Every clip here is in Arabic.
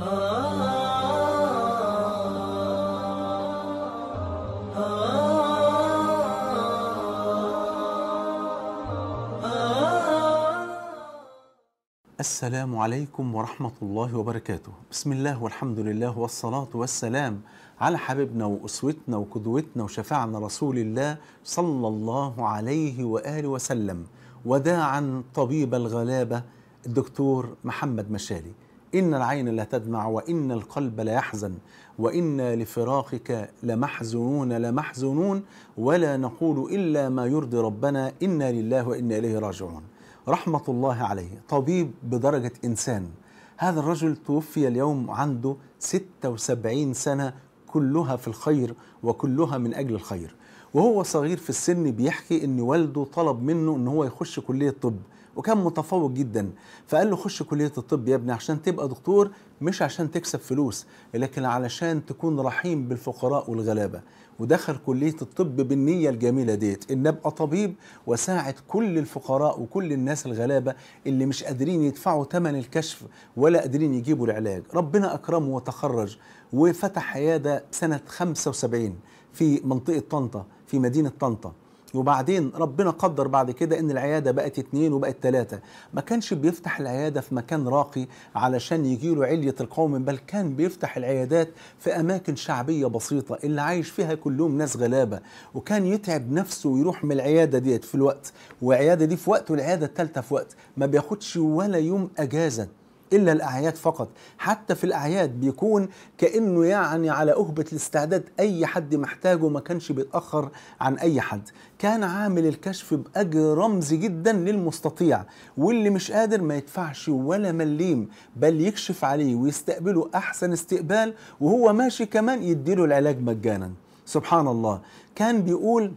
السلام عليكم ورحمة الله وبركاته. بسم الله والحمد لله والصلاة والسلام على حبيبنا وأسوتنا وقدوتنا وشفاعنا رسول الله صلى الله عليه وآله وسلم. وداعا طبيب الغلابة الدكتور محمد مشالي. إن العين لا تدمع وإن القلب لا يحزن وإنا لفراقك لمحزونون لمحزونون ولا نقول إلا ما يرضي ربنا إنا لله وإنا إليه راجعون. رحمة الله عليه. طبيب بدرجة إنسان. هذا الرجل توفي اليوم عنده 76 سنة كلها في الخير وكلها من أجل الخير. وهو صغير في السن بيحكي إن والده طلب منه إن هو يخش كلية طب. وكان متفوق جدا. فقال له خش كلية الطب يا ابني عشان تبقى دكتور مش عشان تكسب فلوس لكن علشان تكون رحيم بالفقراء والغلابة. ودخل كلية الطب بالنية الجميلة ديت إن أبقى طبيب وساعد كل الفقراء وكل الناس الغلابة اللي مش قادرين يدفعوا ثمن الكشف ولا قادرين يجيبوا العلاج. ربنا أكرمه وتخرج وفتح عيادة سنة 75 في منطقة طنطا في مدينة طنطا. وبعدين ربنا قدر بعد كده إن العيادة بقت اتنين وبقت تلاتة. ما كانش بيفتح العيادة في مكان راقي علشان يجيله علية القوم بل كان بيفتح العيادات في أماكن شعبية بسيطة اللي عايش فيها كلهم ناس غلابة. وكان يتعب نفسه ويروح من العيادة ديت في الوقت. والعيادة دي في وقت والعيادة الثالثه في وقت. ما بياخدش ولا يوم أجازة. إلا الأعياد فقط. حتى في الأعياد بيكون كأنه يعني على أهبة الاستعداد أي حد محتاجه ما كانش بيتأخر عن أي حد. كان عامل الكشف بأجر رمزي جدا للمستطيع واللي مش قادر ما يدفعش ولا مليم بل يكشف عليه ويستقبله أحسن استقبال وهو ماشي كمان يديله العلاج مجانا. سبحان الله. كان بيقول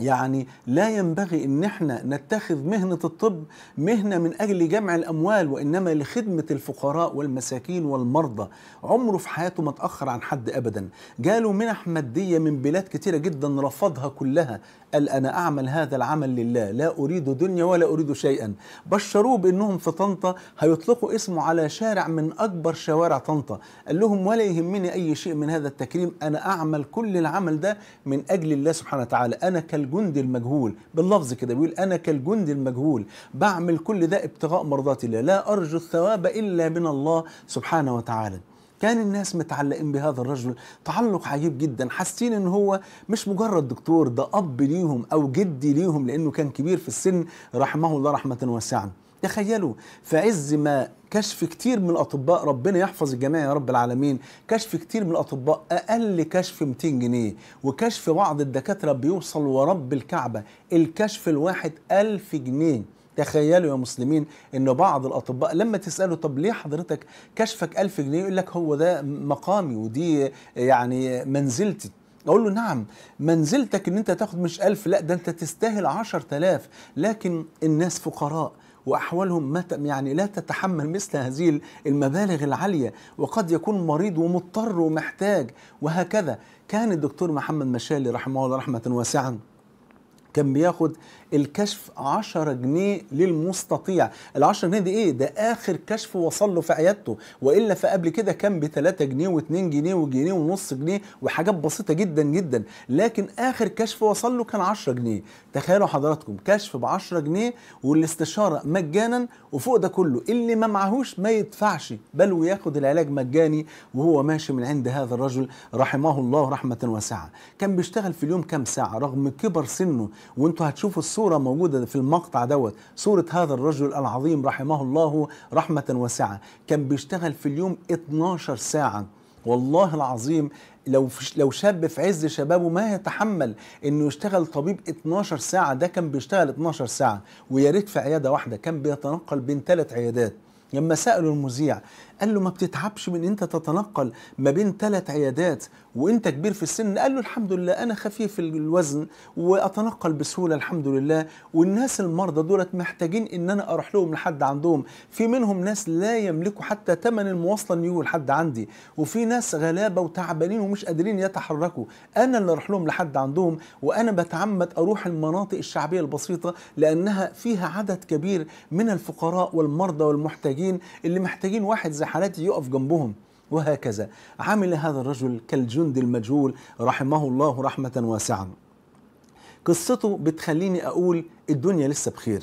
يعني لا ينبغي إن إحنا نتخذ مهنة الطب مهنة من أجل جمع الأموال وإنما لخدمة الفقراء والمساكين والمرضى. عمره في حياته ما اتاخر عن حد ابدا. جاله منح ماديه من بلاد كتيره جدا رفضها كلها. قال أنا أعمل هذا العمل لله لا أريد دنيا ولا أريد شيئا. بشروه بأنهم في طنطا هيطلقوا اسمه على شارع من أكبر شوارع طنطا. قال لهم ولا يهمني أي شيء من هذا التكريم أنا أعمل كل العمل ده من أجل الله سبحانه وتعالى. أنا كالجند المجهول. باللفظ كده بيقول أنا كالجند المجهول. بعمل كل ده ابتغاء مرضات الله. لا أرجو الثواب إلا من الله سبحانه وتعالى. كان الناس متعلقين بهذا الرجل. تعلق عجيب جدا. حاسين إن هو مش مجرد دكتور ده أب ليهم أو جدي ليهم لأنه كان كبير في السن. رحمه الله رحمة واسعة. تخيلوا في عز ما كشف كتير من الأطباء ربنا يحفظ الجميع يا رب العالمين كشف كتير من الأطباء أقل كشف 200 جنيه وكشف بعض الدكاترة بيوصل ورب الكعبة الكشف الواحد 1000 جنيه. تخيلوا يا مسلمين إن بعض الأطباء لما تسأله طب ليه حضرتك كشفك ألف جنيه يقول لك هو ده مقامي ودي يعني منزلتي. أقول له نعم منزلتك إن أنت تاخد مش ألف لا ده أنت تستاهل عشر تلاف لكن الناس فقراء. وأحوالهم ما يعني لا تتحمل مثل هذه المبالغ العالية. وقد يكون مريض ومضطر ومحتاج وهكذا. كان الدكتور محمد مشالي رحمه الله رحمة واسعة. كان بياخد الكشف 10 جنيه للمستطيع. ال 10 جنيه دي إيه؟ ده آخر كشف وصل له في عيادته. وإلا فقبل كده كان ب 3 جنيه و2 جنيه وجنيه ونص جنيه وحاجات بسيطة جدا جدا. لكن آخر كشف وصل له كان 10 جنيه. تخيلوا حضراتكم كشف ب 10 جنيه والاستشارة مجانا وفوق ده كله. اللي ما معهوش ما يدفعش بل وياخد العلاج مجاني وهو ماشي من عند هذا الرجل رحمه الله رحمة واسعة. كان بيشتغل في اليوم كام ساعة؟ رغم كبر سنه وانتوا هتشوفوا الصورة موجودة في المقطع دوت. صورة هذا الرجل العظيم رحمه الله رحمة واسعة. كان بيشتغل في اليوم 12 ساعة. والله العظيم لو لو شاب في عز شبابه ما يتحمل إنه يشتغل طبيب 12 ساعة ده كان بيشتغل 12 ساعة. ويا ريت في عيادة واحدة كان بيتنقل بين ثلاث عيادات. لما سألوا المذيع قال له ما بتتعبش من أنت تتنقل ما بين ثلاث عيادات وأنت كبير في السن؟ قال له الحمد لله أنا خفيف الوزن وأتنقل بسهولة الحمد لله والناس المرضى دولت محتاجين إن أنا أروح لهم لحد عندهم. في منهم ناس لا يملكوا حتى ثمن المواصلة إن يجوا لحد عندي وفي ناس غلابة وتعبانين ومش قادرين يتحركوا. أنا اللي أروح لهم لحد عندهم وأنا بتعمد أروح المناطق الشعبية البسيطة لأنها فيها عدد كبير من الفقراء والمرضى والمحتاجين اللي محتاجين واحد زي حالاتي يقف جنبهم وهكذا. عمل هذا الرجل كالجند المجهول رحمه الله رحمة واسعة. قصته بتخليني أقول الدنيا لسه بخير.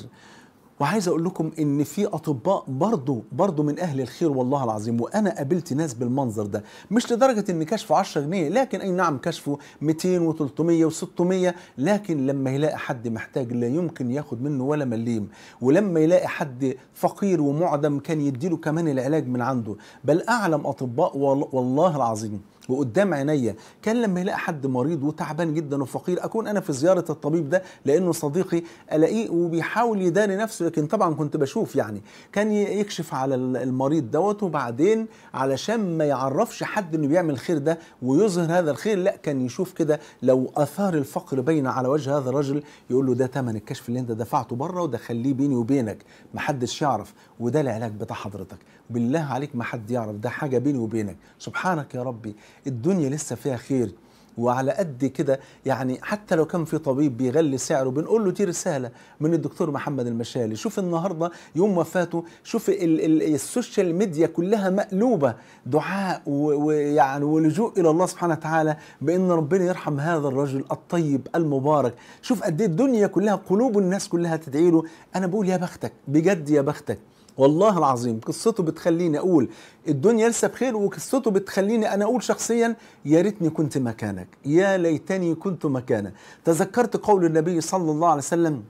وعايز أقول لكم إن في أطباء برضه برضه من أهل الخير والله العظيم وأنا قابلت ناس بالمنظر ده. مش لدرجة إن كشفه 10 جنيه لكن أي نعم كشفه 200 و300 و600 لكن لما يلاقي حد محتاج لا يمكن ياخد منه ولا مليم. ولما يلاقي حد فقير ومعدم كان يديله كمان العلاج من عنده. بل أعلم أطباء والله العظيم وقدام عينيا كان لما يلاقي حد مريض وتعبان جدا وفقير أكون أنا في زيارة الطبيب ده لأنه صديقي ألاقيه وبيحاول يداري نفسه لكن طبعا كنت بشوف يعني كان يكشف على المريض دوت وبعدين علشان ما يعرفش حد إنه بيعمل الخير ده ويظهر هذا الخير لا كان يشوف كده لو آثار الفقر باين على وجه هذا الرجل يقول له ده ثمن الكشف اللي أنت دفعته بره وده خليه بيني وبينك ما حدش يعرف وده العلاج بتاع حضرتك. بالله عليك ما حد يعرف. ده حاجة بيني وبينك. سبحانك يا ربي الدنيا لسه فيها خير. وعلى قد كده يعني حتى لو كان في طبيب بيغلي سعره بنقول له دي رسالة من الدكتور محمد المشالي. شوف النهارده يوم وفاته شوف ال ال السوشيال ميديا كلها مقلوبة. دعاء ويعني ولجوء إلى الله سبحانه وتعالى بإن ربنا يرحم هذا الرجل الطيب المبارك. شوف قد إيه الدنيا كلها قلوب الناس كلها تدعي له. أنا بقول يا بختك بجد يا بختك والله العظيم قصته بتخليني أقول الدنيا لسه بخير وقصته بتخليني أنا أقول شخصيا يا ريتني كنت مكانك يا ليتني كنت مكانك. تذكرت قول النبي صلى الله عليه وسلم؟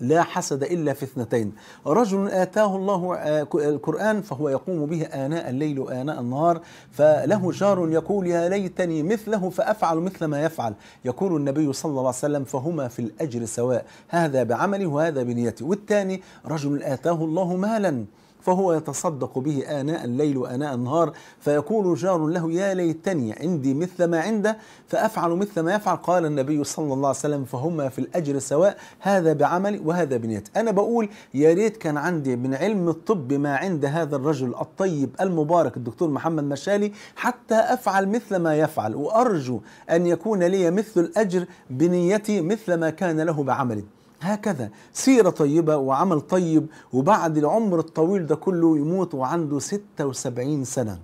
لا حسد إلا في اثنتين. رجل آتاه الله القرآن فهو يقوم به آناء الليل وآناء النهار فله جار يقول يا ليتني مثله فأفعل مثل ما يفعل. يقول النبي صلى الله عليه وسلم فهما في الأجر سواء. هذا بعمله وهذا بنيته والثاني رجل آتاه الله مالا فهو يتصدق به آناء الليل وآناء النهار فيقول جار له يا ليتني عندي مثل ما عنده فأفعل مثل ما يفعل. قال النبي صلى الله عليه وسلم فهما في الأجر سواء هذا بعملي وهذا بنيتي أنا بقول يا ريت كان عندي من علم الطب ما عند هذا الرجل الطيب المبارك الدكتور محمد مشالي حتى أفعل مثل ما يفعل. وأرجو أن يكون لي مثل الأجر بنيتي مثل ما كان له بعملي هكذا. سيرة طيبة وعمل طيب وبعد العمر الطويل ده كله يموت وعنده 76 سنة.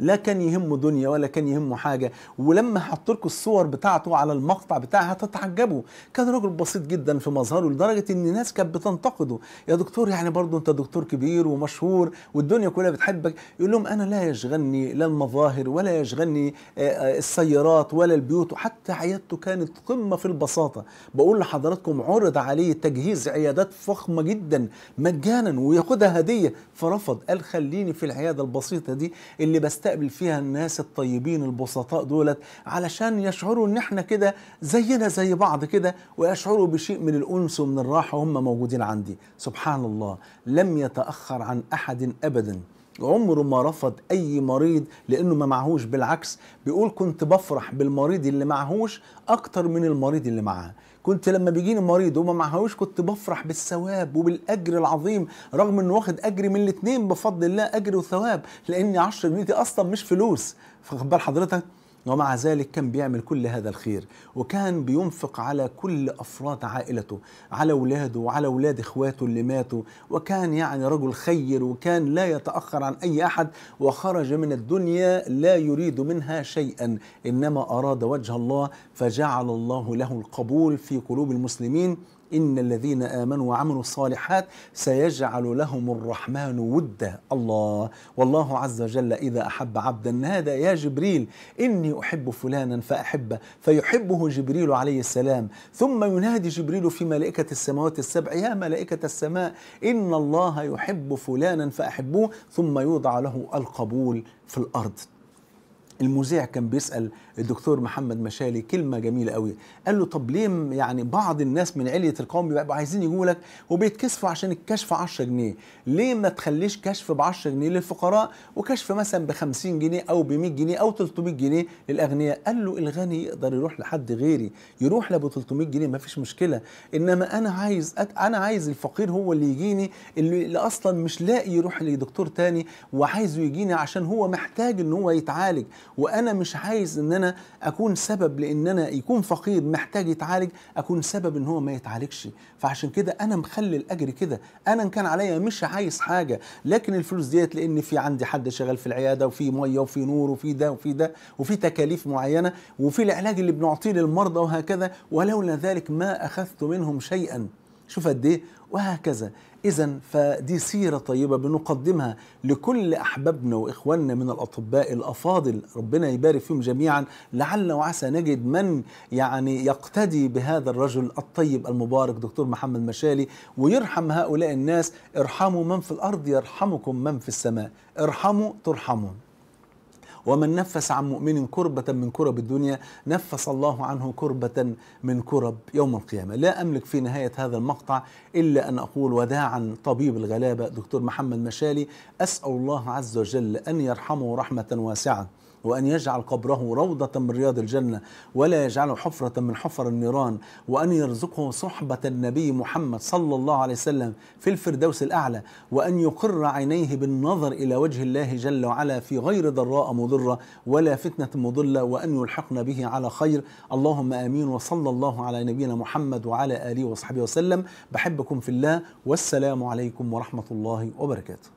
لا كان يهمه دنيا ولا كان يهمه حاجة. ولما حط لكم الصور بتاعته على المقطع بتاعها هتتعجبوا كان راجل بسيط جدا في مظهره لدرجة إن الناس كانت بتنتقده. يا دكتور يعني برضه أنت دكتور كبير ومشهور والدنيا كلها بتحبك. يقول لهم أنا لا يشغلني لا المظاهر ولا يشغلني السيارات ولا البيوت. وحتى عيادته كانت قمة في البساطة. بقول لحضراتكم عرض عليه تجهيز عيادات فخمة جدا مجانا وياخدها هدية. فرفض قال خليني في العيادة البسيطة دي اللي بست بنستقبل فيها الناس الطيبين البسطاء دولت علشان يشعروا إن إحنا كده زينا زي بعض كده ويشعروا بشيء من الأنس ومن الراحة وهم موجودين عندي. سبحان الله. لم يتأخر عن أحد ابدا. عمره ما رفض أي مريض لأنه ما معهوش بالعكس بيقول كنت بفرح بالمريض اللي معهوش أكتر من المريض اللي معاه. كنت لما بيجيني مريض وما معهوش كنت بفرح بالثواب وبالأجر العظيم رغم إنه واخد اجر من الاثنين بفضل الله أجر وثواب لأن 10 جنيه دي أصلا مش فلوس. فخد بال حضرتك؟ ومع ذلك كان بيعمل كل هذا الخير وكان بينفق على كل أفراد عائلته على أولاده وعلى أولاد إخواته اللي ماتوا وكان يعني رجل خير وكان لا يتأخر عن أي أحد وخرج من الدنيا لا يريد منها شيئا إنما أراد وجه الله فجعل الله له القبول في قلوب المسلمين إن الذين آمنوا وعملوا الصالحات سيجعل لهم الرحمن ودا. الله. والله عز وجل إذا أحب عبدا. نادى يا جبريل إني أحب فلانا فأحبه. فيحبه جبريل عليه السلام. ثم ينادي جبريل في ملائكة السماوات السبع يا ملائكة السماء إن الله يحب فلانا فأحبوه. ثم يوضع له القبول في الأرض. المذيع كان بيسأل الدكتور محمد مشالي كلمة جميلة قوي. قال له طب ليه يعني بعض الناس من عليه القوم بيبقوا عايزين يجوا لك وبيتكسفوا عشان الكشف 10 جنيه. ليه ما تخليش كشف ب 10 جنيه للفقراء وكشف مثلا ب 50 جنيه أو ب 100 جنيه أو 300 جنيه للأغنياء؟ قال له الغني يقدر يروح لحد غيري. يروح لأبو 300 جنيه ما فيش مشكلة. إنما أنا عايز أنا عايز الفقير هو اللي يجيني اللي, اللي أصلا مش لاقي يروح لدكتور تاني وعايزه يجيني عشان هو محتاج إن هو يتعالج. وأنا مش عايز إن أنا أكون سبب لإن أنا يكون فقير محتاج يتعالج أكون سبب إن هو ما يتعالجش. فعشان كده أنا مخلي الأجر كده. أنا إن كان عليا مش عايز حاجة لكن الفلوس ديت لأن في عندي حد شغال في العيادة وفي مية وفي نور وفي ده وفي ده وفي تكاليف معينة وفي العلاج اللي بنعطيه للمرضى وهكذا ولولا ذلك ما أخذت منهم شيئا. شوف قد إيه؟ وهكذا. اذا فدي سيرة طيبة بنقدمها لكل أحبابنا وإخواننا من الأطباء الأفاضل. ربنا يبارك فيهم جميعا. لعل وعسى نجد من يعني يقتدي بهذا الرجل الطيب المبارك دكتور محمد مشالي. ويرحم هؤلاء الناس. ارحموا من في الأرض يرحمكم من في السماء. ارحموا ترحمون. ومن نفس عن مؤمن كربة من كرب الدنيا نفس الله عنه كربة من كرب يوم القيامة. لا أملك في نهاية هذا المقطع إلا أن أقول وداعا طبيب الغلابة دكتور محمد مشالي أسأل الله عز وجل أن يرحمه رحمة واسعة. وأن يجعل قبره روضة من رياض الجنة ولا يجعله حفرة من حفر النيران وأن يرزقه صحبة النبي محمد صلى الله عليه وسلم في الفردوس الأعلى وأن يقر عينيه بالنظر إلى وجه الله جل وعلا في غير ضراء مضرة ولا فتنة مضلة وأن يلحقنا به على خير. اللهم آمين وصلى الله على نبينا محمد وعلى آله وصحبه وسلم. بحبكم في الله والسلام عليكم ورحمة الله وبركاته.